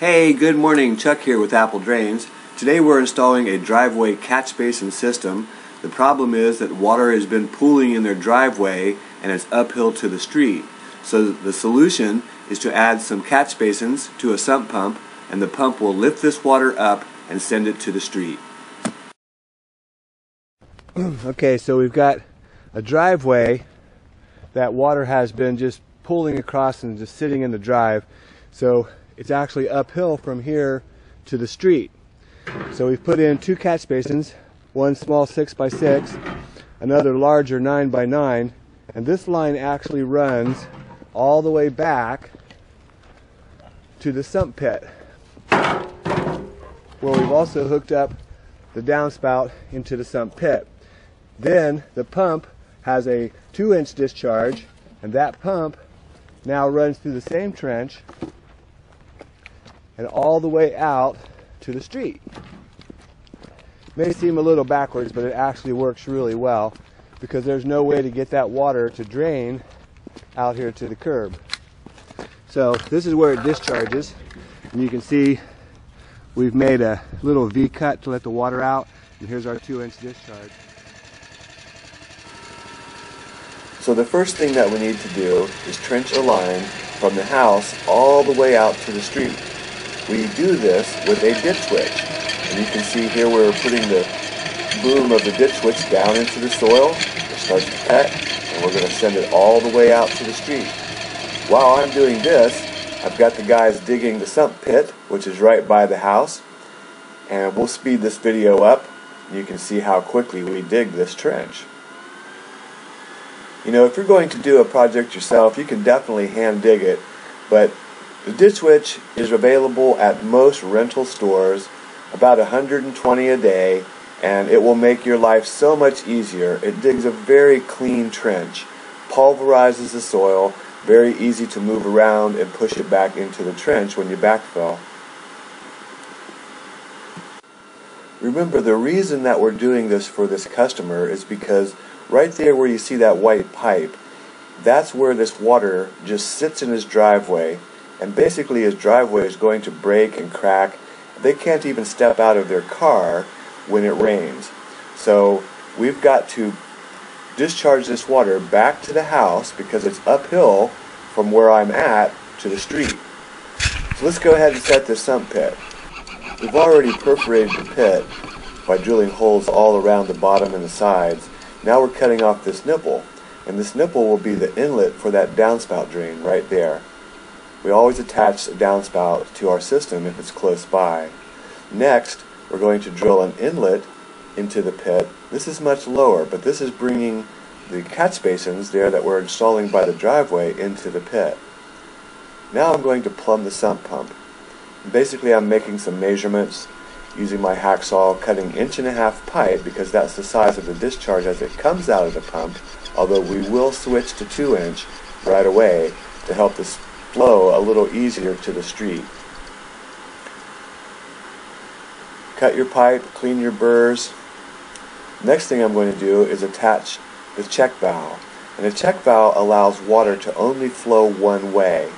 Hey, good morning. Chuck here with Apple Drains. Today we're installing a driveway catch basin system. The problem is that water has been pooling in their driveway and it's uphill to the street. So the solution is to add some catch basins to a sump pump and the pump will lift this water up and send it to the street. okay, so we've got a driveway that water has been just pulling across and just sitting in the drive. So it's actually uphill from here to the street. So we've put in two catch basins, one small 6 by 6 another larger 9 by 9 and this line actually runs all the way back to the sump pit where we've also hooked up the downspout into the sump pit. Then the pump has a 2 inch discharge and that pump now runs through the same trench and all the way out to the street. May seem a little backwards, but it actually works really well because there's no way to get that water to drain out here to the curb. So this is where it discharges, and you can see we've made a little V cut to let the water out, and here's our two inch discharge. So the first thing that we need to do is trench a line from the house all the way out to the street. We do this with a Ditch Witch. And you can see here we're putting the boom of the Ditch Witch down into the soil. It starts to cut, and we're going to send it all the way out to the street. While I'm doing this, I've got the guys digging the sump pit, which is right by the house. And we'll speed this video up. You can see how quickly we dig this trench. You know, if you're going to do a project yourself, you can definitely hand dig it, but the Ditch Witch is available at most rental stores, about 120 a day, and it will make your life so much easier. It digs a very clean trench, pulverizes the soil, very easy to move around and push it back into the trench when you backfill. Remember, the reason that we're doing this for this customer is because right there where you see that white pipe, that's where this water just sits in his driveway and basically his driveway is going to break and crack. They can't even step out of their car when it rains. So we've got to discharge this water back to the house because it's uphill from where I'm at to the street. So let's go ahead and set this sump pit. We've already perforated the pit by drilling holes all around the bottom and the sides. Now we're cutting off this nipple, and this nipple will be the inlet for that downspout drain right there. We always attach a downspout to our system if it's close by. Next, we're going to drill an inlet into the pit. This is much lower, but this is bringing the catch basins there that we're installing by the driveway into the pit. Now I'm going to plumb the sump pump. Basically, I'm making some measurements using my hacksaw, cutting inch and a half pipe because that's the size of the discharge as it comes out of the pump, although we will switch to 2 inch right away to help this flow a little easier to the street. Cut your pipe, clean your burrs. Next thing I'm going to do is attach the check valve. And the check valve allows water to only flow one way.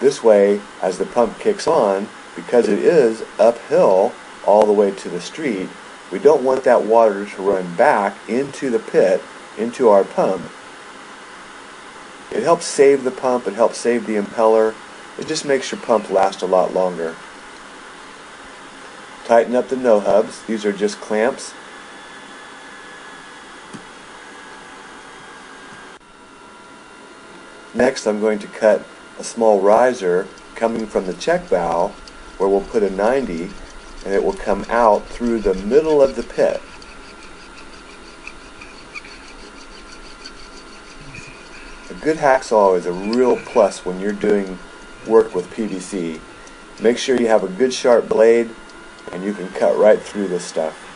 This way, as the pump kicks on, because it is uphill all the way to the street, we don't want that water to run back into the pit, into our pump, it helps save the pump, it helps save the impeller. It just makes your pump last a lot longer. Tighten up the no-hubs. These are just clamps. Next I'm going to cut a small riser coming from the check valve where we'll put a 90 and it will come out through the middle of the pit. Good hacksaw is a real plus when you're doing work with PVC. Make sure you have a good sharp blade and you can cut right through this stuff.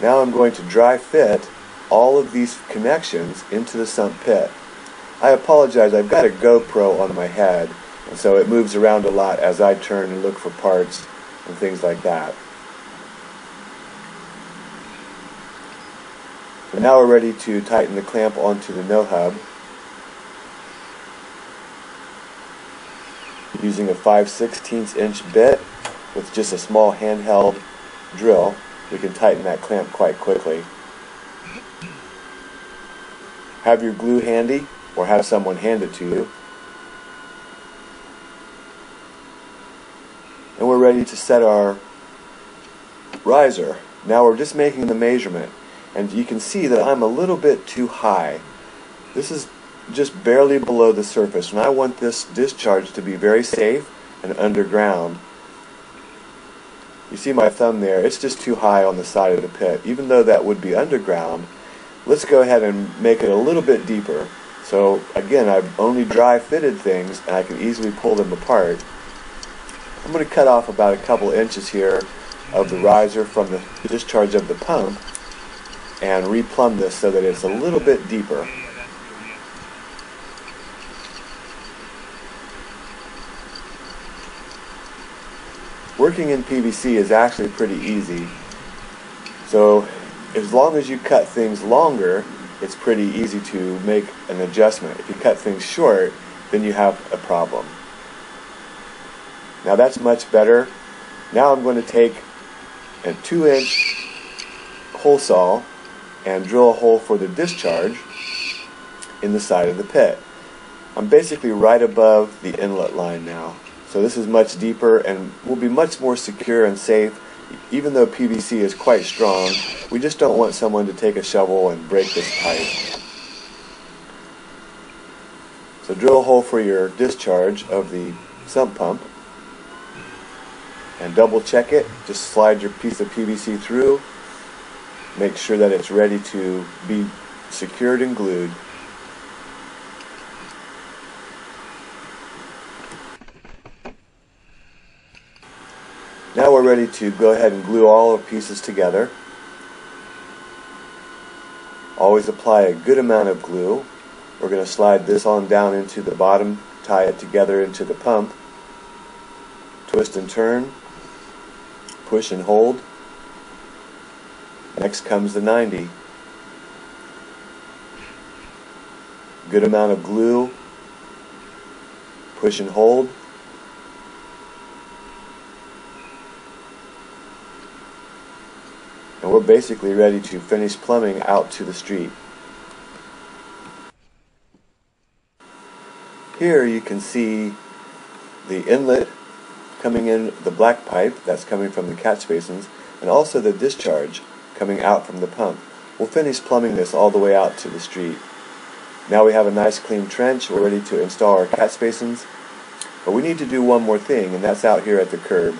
Now I'm going to dry fit all of these connections into the sump pit. I apologize, I've got a GoPro on my head, and so it moves around a lot as I turn and look for parts and things like that. So now we're ready to tighten the clamp onto the no-hub. Using a 5 16 inch bit with just a small handheld drill, we can tighten that clamp quite quickly. Have your glue handy or have someone hand it to you. And we're ready to set our riser. Now we're just making the measurement and you can see that I'm a little bit too high. This is just barely below the surface and I want this discharge to be very safe and underground. You see my thumb there, it's just too high on the side of the pit. Even though that would be underground, let's go ahead and make it a little bit deeper. So again, I've only dry fitted things and I can easily pull them apart. I'm going to cut off about a couple inches here of the riser from the discharge of the pump and replumb this so that it's a little bit deeper. Working in PVC is actually pretty easy. So as long as you cut things longer, it's pretty easy to make an adjustment. If you cut things short, then you have a problem. Now that's much better. Now I'm going to take a 2 inch hole saw and drill a hole for the discharge in the side of the pit. I'm basically right above the inlet line now. So this is much deeper and will be much more secure and safe. Even though PVC is quite strong, we just don't want someone to take a shovel and break this pipe. So drill a hole for your discharge of the sump pump and double check it. Just slide your piece of PVC through make sure that it's ready to be secured and glued. Now we're ready to go ahead and glue all our pieces together. Always apply a good amount of glue. We're going to slide this on down into the bottom, tie it together into the pump, twist and turn, push and hold. Next comes the 90. Good amount of glue. Push and hold. And we're basically ready to finish plumbing out to the street. Here you can see the inlet coming in the black pipe that's coming from the catch basins and also the discharge coming out from the pump. We'll finish plumbing this all the way out to the street. Now we have a nice clean trench. We're ready to install our catch basins. But we need to do one more thing, and that's out here at the curb.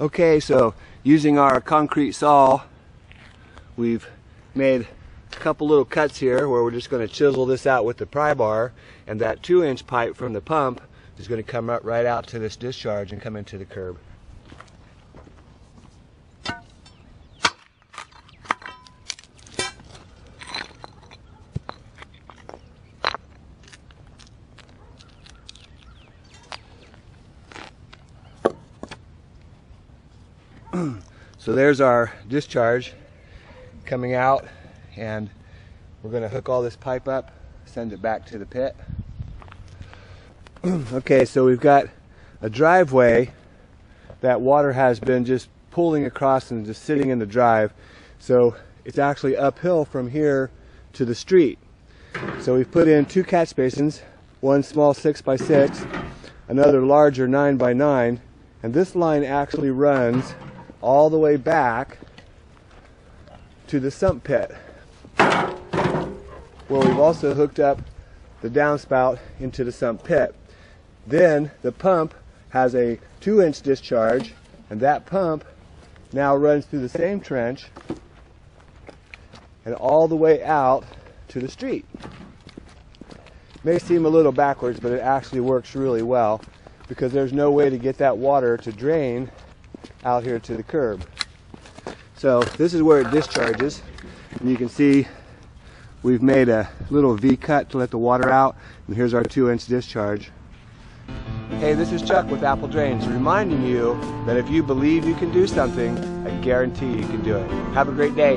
Okay, so using our concrete saw, we've made a couple little cuts here where we're just going to chisel this out with the pry bar, and that two inch pipe from the pump is going to come up right out to this discharge and come into the curb. so there's our discharge coming out and we're going to hook all this pipe up, send it back to the pit. okay, so we've got a driveway that water has been just pulling across and just sitting in the drive. So it's actually uphill from here to the street. So we've put in two catch basins, one small 6 by 6 another larger 9 by 9 and this line actually runs all the way back to the sump pit where we've also hooked up the downspout into the sump pit. Then the pump has a 2 inch discharge and that pump now runs through the same trench and all the way out to the street. May seem a little backwards, but it actually works really well because there's no way to get that water to drain out here to the curb. So this is where it discharges. And you can see we've made a little V cut to let the water out. And here's our two inch discharge. Hey, this is Chuck with Apple Drains, reminding you that if you believe you can do something, I guarantee you can do it. Have a great day.